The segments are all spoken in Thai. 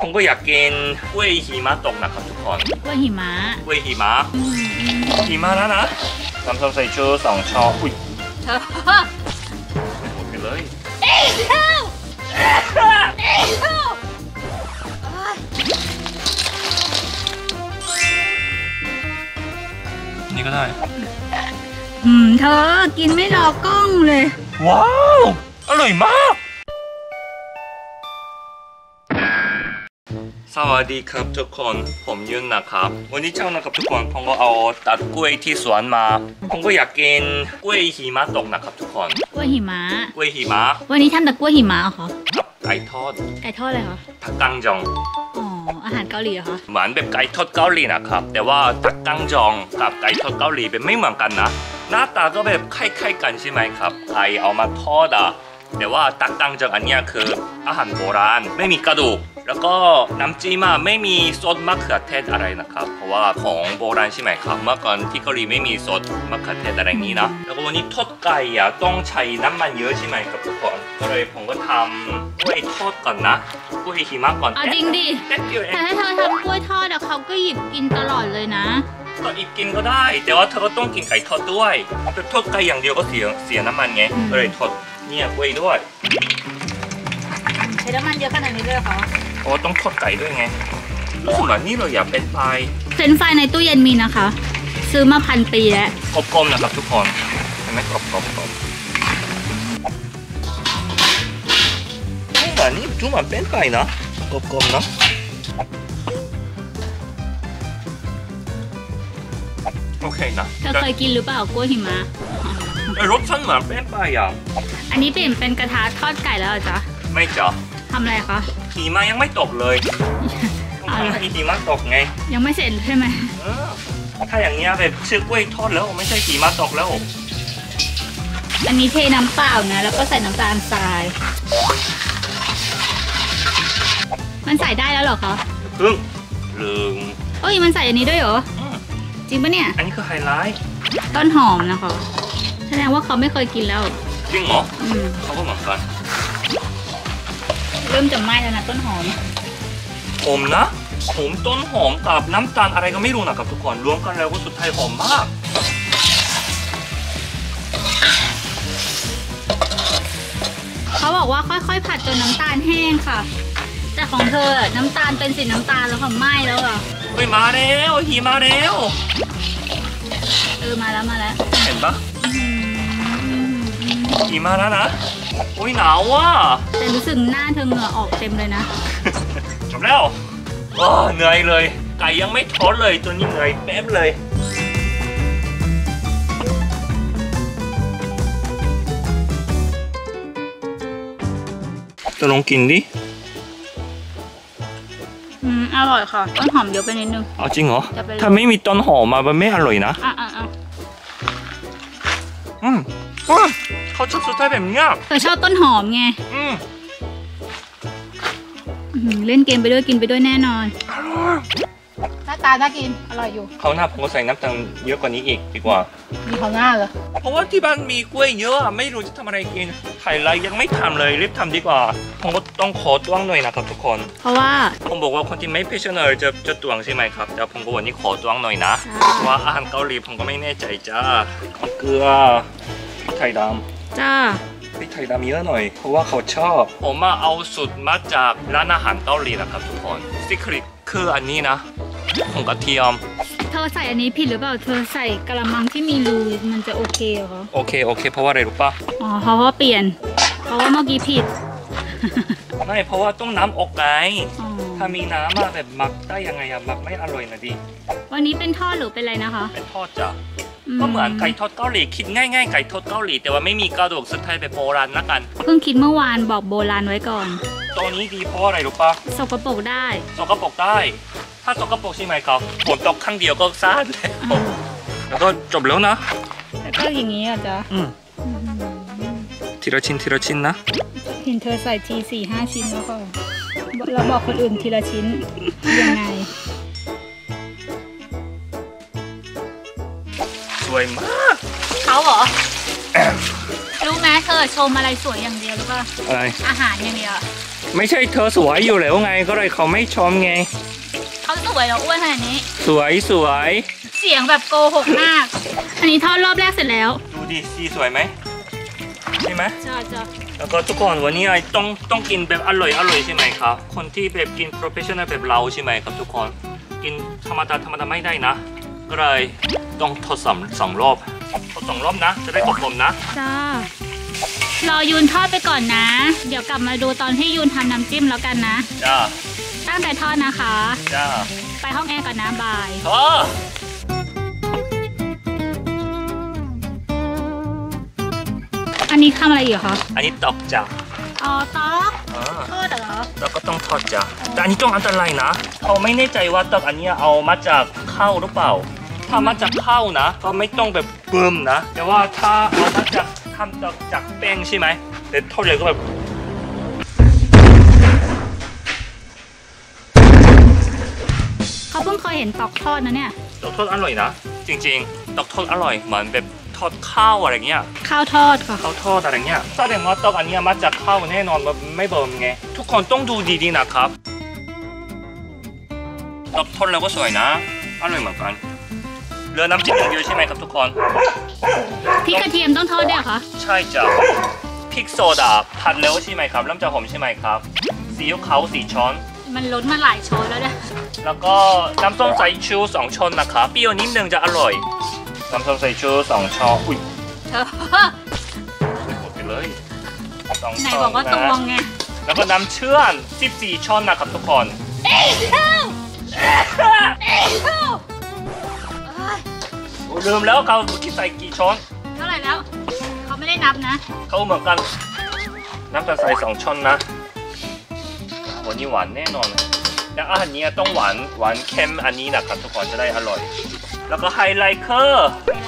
ผมก็อยากกินกล้วยหิมะตกนะครับทุกคนกล้วยหิมะกล้วยหิมะอืมอืมหิมะแล้วนะน้ำส้มสายชูสองช้อนอุ้ยเธอหมดไปเลยเอ้ยเท่าเอ้ยเท่าโอ๊ยนี่ก็ได้ อืม เธอกินไม่รอกล้องเลย ว้าว อร่อยมาก สวัสดีครับทุกคนผมยุนนะครับ วันนี้เช้านะครับทุกคนผมก็เอาตัดกล้วยที่สวนมาผมก็อยากกินกล้วยหิมะตกนะครับทุกคนกล้วยหิมะกล้วยหิมะ วันนี้ทำแต่กล้วยหิมะเหรอคะกับไก่ทอดไก่ทอดอะไรคะทักกังจองอ๋ออาหารเกาหลีเหรอคะเหมือนแบบไก่ทอดเกาหลีนะครับแต่ว่าทักกังจองกับไก่ทอดเกาหลีเป็นไม่เหมือนกันนะ หน้าตาก็แบบคล้ายๆกันใช่ไหมครับไก่เอามาทอดอะแต่ว่าตักกังจองอันเนี้ยคืออาหารโบราณไม่มีกระดูก แล้วก็น้ำจิ้มอะไม่มีซอสมะเขือเทศอะไรนะครับ เพราะว่าของโบราณใช่ไหมครับ เมื่อก่อนที่เกาหลีไม่มีซอสมะเขือเทศอะไรอย่างนี้นะ แล้วก็วันนี้ทอดไก่อะต้องใช้น้ำมันเยอะใช่ไหมครับทุกคน ก็เลยผมก็ทำกล้วยทอดก่อนนะกล้วยหิมะก่อนเอาจริงดิ แป๊บเดียวเองแต่ถ้าเธอทำกล้วยทอดอะเขาก็หยิบกินตลอดเลยนะ ก็อีกกินก็ได้ แต่ว่าเธอก็ต้องกินไก่ทอดด้วยแต่ทอดไก่อย่างเดียวก็เสียเสียน้ำมันไงอืมก็เลยทอดเนี่ยกล้วยด้วย ใช้น้ำมันเยอะขนาดนี้เลยเหรอ เพราะว่าต้องทอดไก่ด้วยไงรู้สึกว่านี่เราอยากเป็นปลายเฟรนช์ฟรายในตู้เย็นมีนะคะ ซื้อมาพันปีแล้วกลมๆนะครับทุกคนเห็นไหมกรอบๆกรอบกรอบนี่เหมือนนี่จุ่มเหมือนเป็นไก่นะกลมๆเนาะโอเคนะเธอเคยกินหรือเปล่ากล้วยหิมะ แต่รสชาติเหมือนเป็นไก่อะอันนี้เปลี่ยนเป็นกระทะทอดไก่แล้วเหรอจ๊ะไม่จ้ะทำอะไรคะ หิมะยังไม่ตกเลยต้องเอาเลยทำให้หิมะตกไง ยังไม่เสร็จใช่ไหมเออถ้าอย่างเงี้ยแบบชื่อกล้วยทอดแล้วไม่ใช่หิมะตกแล้วอันนี้เทน้ำเปล่านะ แล้วก็ใส่น้ำตาลทราย มันใส่ได้แล้วเหรอคะพึ่งลืมเอ้ยมันใส่อันนี้ด้วยเหรออืมจริงปะเนี่ย อันนี้คือไฮไลท์ต้นหอมนะคะ แสดงว่าเขาไม่เคยกินแล้ว จริงเหรออืมเขาก็เหมือนกัน เริ่มจะไหม้แล้วนะต้นหอม ผมนะ ผมต้นหอมกับน้ำตาลอะไรก็ไม่รู้นะครับทุกคนรวมกันแล้วก็สุดท้ายหอมมาก เขาบอกว่าค่อยๆ ผัดจนน้ำตาลแห้งค่ะ แต่ของเธอน้ำตาลเป็นสีน้ำตาลแล้วค่ะไหม้แล้วอะเฮ้ยมาแล้วหิมะแล้ว เออมาแล้วมาแล้ว เห็นปะ อื้อหือหิมะแล้วนะโอ้ยหนาวว่ะแต่รู้สึกหน้าเธอเหงื่อออกเต็มเลยนะ จบแล้วโอ้เหนื่อยเลย ไก่ยังไม่ทอดเลยตัวนี้เหนื่อยแป๊บเลยจะลองกินดิ อืม อร่อยค่ะ ต้นหอมเยอะไปนิดนึง เอาจริงเหรอจะไปลองถ้าไม่มีต้นหอมมามันไม่อร่อยนะ อะ สุดท้ายแบบเนี้ยเธอชอบต้นหอมไงอืมอื้อหือเล่นเกมไปด้วยกินไปด้วยแน่นอน อร่อย หน้าตาน่ากิน อร่อยอยู่ เขาวหน้าผมก็ใส่น้ำตาลเยอะกว่านี้อีกดีกว่า มีเขาหน้าเหรอ เพราะว่าที่บ้านมีกล้วยเยอะอะไม่รู้จะทำอะไรกินไข่ไรยังไม่ทำเลยรีบทำดีกว่า ผมก็ต้องขอตวงหน่อยนะครับทุกคน เพราะว่า ผมบอกว่าคนที่ไม่เพชเนอร์จะจะตวงใช่ไหมครับ แต่ผมก็วันนี้ขอตวงหน่อยนะใช่เพราะว่าอาหารเกาหลีผมก็ไม่แน่ใจจ้าเกลือพริกไทยด จ้าำพริกไทยดำเยอะหน่อย เพราะว่าเขาชอบ ผมมาเอาสูตรมาจากร้านอาหารเกาหลีนะครับทุกคนซิคริตคืออันนี้นะผงกระเทียม เธอใส่อันนี้ผิดหรือเปล่า เธอใส่กระมังที่มีรูมันจะโอเคเหรอคะโอเคโอเค เพราะว่าอะไรรู้ปะอ๋อ เพราะว่าเปลี่ยน เพราะว่าเมื่อกี้ผิด ไม่เพราะว่าต้องน้ำออกไงอ๋อถ้ามีน้ำอะแบบหมักได้ยังไงอะหมักไม่อร่อยนะดิ วันนี้เป็นทอดหรือเป็นอะไรนะคะ เป็นทอดจ้ะ ก็เหมือนไก่ทอดเกาหลีคิดง่ายๆไก่ทอดเกาหลีแต่ว่าไม่มีกระดูกสุดท้ายแบบโบราณละกัน เพิ่งคิดเมื่อวานบอกโบราณไว้ก่อนตัวนี้ดีเพราะอะไรรู้ปะสกปรกได้ สกปรกได้ ถ้าสกปรกใช่ไหมครับฝนตกครั้งเดียวก็สะอาดแล้วอืมแล้วก็จบแล้วนะแล้วก็อย่างนี้อะจ๊ะอืมอื้อหือทีละชิ้นทีละชิ้นนะ เห็นเธอใส่ทีสี่ห้าชิ้นแล้วก็แล้วบอกคนอื่นทีละชิ้นยังไง วยมากเขาเหรอ รู้ไหมเธอชมอะไรสวยอย่างเดียวหรือเปล่าอะไรอาหารอย่างเดียวไไม่ใช่เธอสวยอยู่แล้วไง ก็เลยเขาไม่ชมไง เขาสวยแล้วอ้วนขนาดนี้ สวยสวย เสียงแบบโกหกมาก อันนี้ทอดรอบแรกเสร็จแล้ว ดูดิสีสวยไหมใช่ไหมจ้าจ้าแล้วก็ทุกคนวันนี้ไอ้ต้องต้องกินแบบอร่อยอร่อยใช่ไหมครับ คนที่แบบกิน professional แบบเราใช่ไหมครับทุกคน กินธรรมดาธรรมดาไม่ได้นะ ก็เลยต้องทดสองสองรอบทดสองรอบนะ จะได้อบรมนะจ้ารอยูนทอดไปก่อนนะ เดี๋ยวกลับมาดูตอนที่ยูนทำน้ำจิ้มแล้วกันนะ จ้า ตั้งใจทอดนะคะ จ้า ไปห้องแอร์ก่อนนะบายเธออันนี้ทำอะไรอยู่คะ อันนี้ตอกจ้าอ๋อต๊อกอ่าทอดเหรอ แล้วก็ต้องทอดจ้าแต่อันนี้ต้องอันตรายนะ เขาไม่แน่ใจว่าตอกอันเนี้ยเอามาจากข้าวหรือเปล่า ถ้ามาจากข้าวนะ ก็ไม่ต้องแบบเบิ่มนะ แต่ว่าถ้าเอามาจากทำจากจากแป้งใช่ไหมเดี๋ยวทอดเลยก็แบบเขาเพิ่งเคยเห็นตอกทอดนะเนี่ยตอกทอดอร่อยนะ จริงๆตอกทอดอร่อยเหมือนแบบทอดข้าวอะไรเงี้ยข้าวทอดค่ะข้าวทอดอะไรเงี้ยแสดงว่าตอกอันเนี้ยมาจากข้าวแน่นอนมันไม่เบิ่มไงทุกคนต้องดูดีๆนะครับตอกทอดแล้วก็สวยนะอร่อยเหมือนกัน เหลือน้ำจิ้มอย่างเดียวใช่ไหมครับทุกคน พริกกระเทียมต้องทอดด้วยเหรอคะใช่จ้ะพริกโซดาผัดแล้วใช่ไหมครับเริ่มจะหอมใช่ไหมครับซีอิ๊วขาวสี่ช้อน มันล้นมาหลายช้อนแล้วเนี่ยแล้วก็น้ำส้มสายชูสองช้อนนะครับเปรี้ยวนิดนึงจะอร่อยน้ำส้มสายชูสองช้อนอุ้ยเธอหมดไปเลยสองไหนช้อนบอกว่าตวงนะไง แล้วก็น้ำเชื่อม14ช้อนนะครับทุกคน เอ้ยเอ้าเอ้ย ลืมแล้วเขาคิดใส่กี่ช้อน เท่าไหร่แล้ว เขาไม่ได้นับนะ เขาเหมือนกันน้ำตาลใส่สองช้อนนะ วันนี้หวานแน่นอน และอาหารเนี้ยต้องหวานหวานเค็มอันนี้นะครับทุกคนจะได้อร่อย แล้วก็ไฮไลท์คือ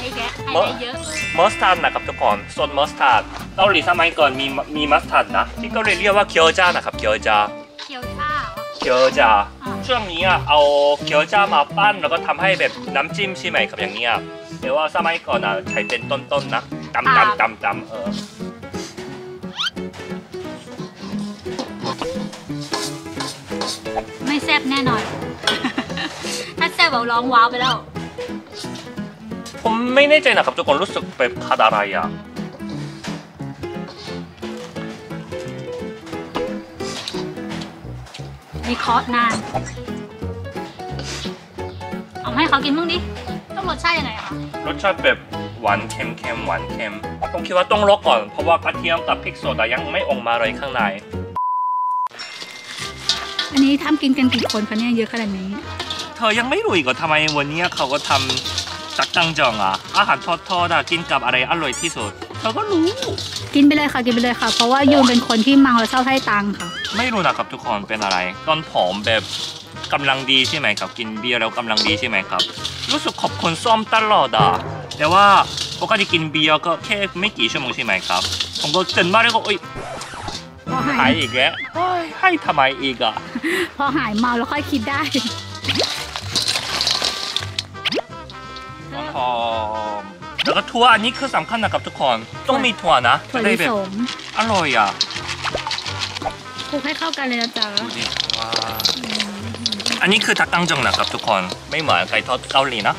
ให้แกะให้ได้เยอะมัสตาร์ดนะครับทุกคนซอสมัสตาร์ดเกาหลีสมัยก่อนมีมีมัสตาร์ดนะ ที่เกาหลีเรียกว่าเกียวจ้านะครับเกียวจ้าเคียวซ่าเหรอเกียวจ้าอ่าช่วงนี้อะเอาเกียวจ้ามาปั้นแล้วก็ทำให้แบบน้ำจิ้มใช่ไหมครับอย่าง เนี้ยแต่ว่าสมัยก่อนอะใช้เป็นต้นๆนะตำตำตำตำเออไม่แซ่บแน่นอน ถ้าแซ่บบอกร้องว้าวไปแล้ว ผมไม่แน่ใจนะครับทุกคนรู้สึกแบบขาดอะไรอะมีคอร์สนาน เอาให้เขากินบ้างดิ ต้องรสชาติยังไงอะคะ รสชาติแบบหวานเค็มเค็มหวานเค็มผมคิดว่าต้องรอก่อนเพราะว่ากระเทียมกับพริกโซดายังไม่ออกมาเลยข้างใน อันนี้ทำกินกันกี่คนคะเนี่ยเยอะขนาดนี้ เธอยังไม่รู้อีกเหรอทำไมวันนี้เขาก็ทำจักกังจองอะ อาหารทอดทอดๆอะกินกับอะไรอร่อยที่สุดเธอก็รู้ กินไปเลยค่ะกินไปเลยค่ะ เพราะว่ายูนเป็นคนที่เมาแล้วชอบให้ตังค์ค่ะ ไม่รู้นะครับทุกคนเป็นอะไรตอนผอมแบบกำลังดีใช่ไหมครับ กินเบียร์แล้วกำลังดีใช่ไหมครับ รู้สึกขอบคุณส้มตลอดอะแต่ว่าปกติกินเบียร์ก็แค่ไม่กี่ชั่วโมงใช่ไหมครับ ผมก็ตื่นมาแล้วก็โอ๊ยพอหาหายยอีกแล้วโอ๊ยให้ทำไมอีกอะ พอหายเมาแล้วค่อยคิดได้หอมแล้วก็ถั่วอันนี้คือสำคัญนะครับทุกคน ต้องมีถั่วนะถั่วจะได้ลิแบบสงอร่อยอะคลุกให้เข้ากันเลยนะจ๊ะดูดิว้าว อันนี้คือทักกังจงนะครับทุกคนไม่เหมือนไก่ทอดเกาหลีนะ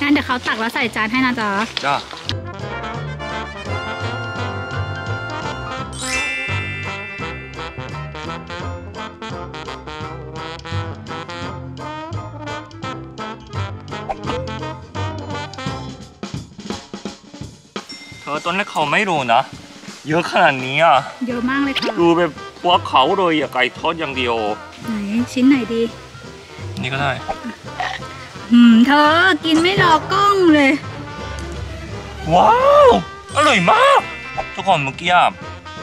งั้นเดี๋ยวเขาตักแล้วใส่จานให้นะจ๊ะจ้าเธอตอนแรกเขาไม่รู้นะ เยอะขนาดนี้อะ เยอะมากเลยค่ะ ดูแบบหัวเขาเลยอะไก่ทอดอย่างเดียว ไหน ชิ้นไหนดี นี่ก็ได้หืมเธอกินไม่รอกล้องเลย ว้าว อร่อยมาก ทุกคนเมื่อกี้อะ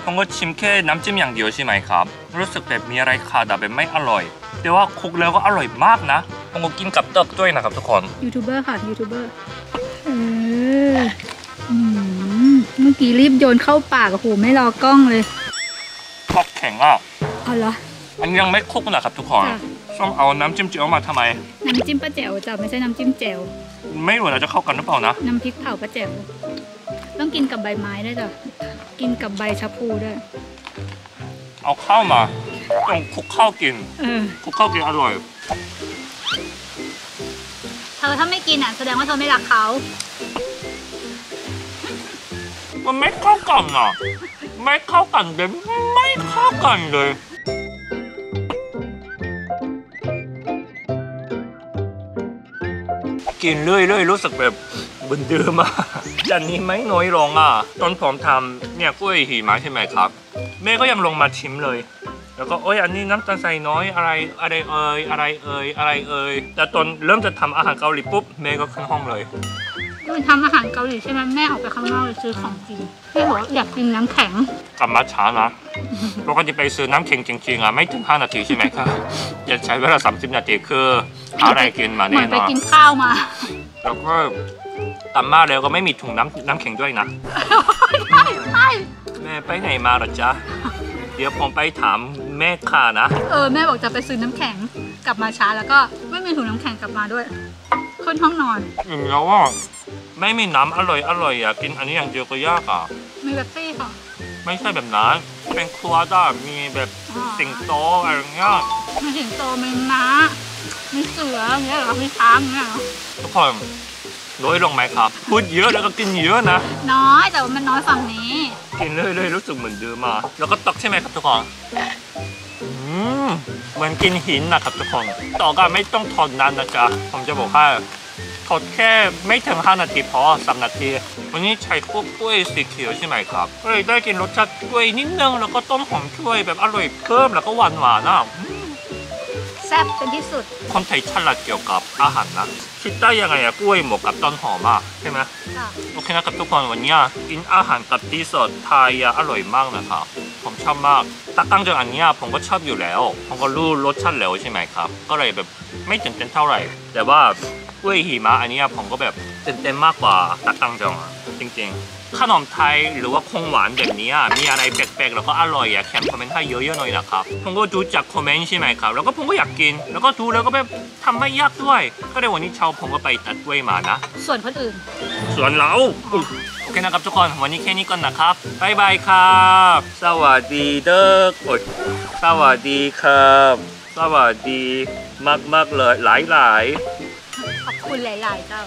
ผมก็ชิมแค่น้ำจิ้มอย่างเดียวใช่ไหมครับ รู้สึกแบบมีอะไรขาดอะแบบไม่อร่อย แต่ว่าคลุกแล้วก็อร่อยมากนะผมก็กินกับเต๊กด้วยนะครับทุกคน ยูทูบเบอร์ค่ะยูทูบเบอร์ เอออืมเมื่อกี้รีบโยนเข้าปากโอ้โหไม่รอกล้องเลยทอดแข็งอะเอาเหรอ อันนี้ยังไม่คลุกนะครับทุกคน จ้ะ ส้มเอาน้ำจิ้มแจ่วมาทำไม น้ำจิ้มป้าแจ๋วจ้ะไม่ใช่น้ำจิ้มแจ่วไม่รู้นะจะเข้ากันหรือเปล่านะ น้ำพริกเผาป้าแจ๋วต้องกินกับใบไม้ด้วยจ้ะกินกับใบชะพลูด้วย เอาข้าวมาคต้องคลุกข้าวกินเออคลุกข้าวกินอร่อยเธอถ้าไม่กินอะแสดงว่าเธอไม่รักเขามันไม่เข้ากันอะ ไม่เข้ากันเลยไม่เข้ากันเลย กินเรื่อยๆรู้สึกแบบบึนเดือมากจานนี้ไม่น้อยลงอะตอนผมทำเนี่ยกล้วยหิมะใช่ไหมครับ แม่ก็ยังลงมาชิมเลย แล้วก็โอ้ยอันนี้น้ำตาลใส่น้อยอะไรอะไรเอ่ยอะไรเอ่ยอะไรเอ่ยแต่ตอนเริ่มจะทำอาหารเกาหลีปุ๊บแม่ก็ขึ้นห้องเลย มันทำอาหารเกาหลีใช่ไหมแม่ออกไปข้างนอกไปซื้อของกินแม่บอกว่าอยากกินน้ำแข็ง กลับมาช้านะปกติไปซื้อน้ำเค็งจริงๆอะไม่ถึง 5 นาทีใช่ไหมครับจะใช้เวลา 30 นาทีคือหาอะไรกินมาเหมืแน่อนนไปอนกินข้าวมา แล้วก็ตามมาแล้วก็ไม่มีถุงน้ำน้ำแข็งด้วยนะ ใช่ใช่แม่ไปไหนมาล่ะจ๊ะ เดี๋ยวผมไปถามแม่ค้านะ เออแม่บอกจะไปซื้อน้ำแข็งกลับมาช้าแล้วก็ไม่มีถุงน้ำแข็งกลับมาด้วยขึ้นห้องนอนอืมแล้วว่า ไม่มีน้ำอร่อยอร่อยอะกินอันนี้อย่างเดียวก็ยากอะมีเบปซี่ค่ะ ไม่ใช่แบบนั้น เป็นครัวด้ามีแบบอ๋อ สิงโตอะไรอย่างเงี้ยมีสิงโตมีม้า มีเสืออย่างเงี้ยเหรอมีช้างอย่างเงี้ยเหรอทุกคนน้อยลงไหมครับ พูดเยอะแล้วก็กินเยอะนะ น้อยแต่ว่ามันน้อยฝั่งนี้ กินเรื่อยๆรู้สึกเหมือนเดิมมาแล้วก็ตกใช่ไหมครับทุกคนอืมเหมือนกินหินนะครับทุกคนต่อก็ไม่ต้องทนนานนะจ๊ะผมจะบอกว่า ทดแค่ไม่ถึง 5 นาทีพอ3นาที วันนี้ใช้พวกกล้วยสีเขียวใช่ไหมครับก็เลยได้กินรสชาติกล้วยนิดนึง แล้วก็ต้นหอมช่วยแบบอร่อยเพิ่มแล้วก็หวานหวานๆอะแซ่บเป็นที่สุดคนไทยฉลาดเกี่ยวกับอาหารนะคิดได้ยังไงอะกล้วยหมกกับต้นหอมอะใช่ไหมค่ะโอเคนะครับทุกคนวันนี้กินอาหารกับดีสดไทยอะอร่อยมากนะครับผมชอบมากตักตั้งจากอันเนี้ยผมก็ชอบอยู่แล้ว ผมก็รู้รสชาติแล้วใช่ไหมครับ ก็เลยแบบไม่ตื่นเต้นเท่าไหร่ แต่ว่า กล้วยหิมะอันเนี้ยผมก็แบบตื่นเต้นมากกว่าตักตั้งจองอะจริงๆ ขนมไทยหรือว่าของหวานแบบเนี้ยมีอะไรแปลกๆแล้วก็อร่อยอะแคมคอมเมนต์ให้เยอะๆหน่อยนะครับผมก็ดูจากคอมเมนต์ใช่ไหมครับแล้วก็ผมก็อยากกิน แล้วก็ดูแล้วก็แบบทำไม่ยากด้วย ก็เลยวันนี้เช้าผมก็ไปตัดกล้วยมานะ ส่วนคนอื่น ส่วนเราอุ๊ยโอเคนะครับทุกคนวันนี้แค่นี้ก่อนนะครับบายบายครับ สวัสดีเด้อโอ๊ยสวัสดีครับ สวัสดีมากมากๆเลยหลายหลายๆ ขอบคุณหลาย ๆ เจ้า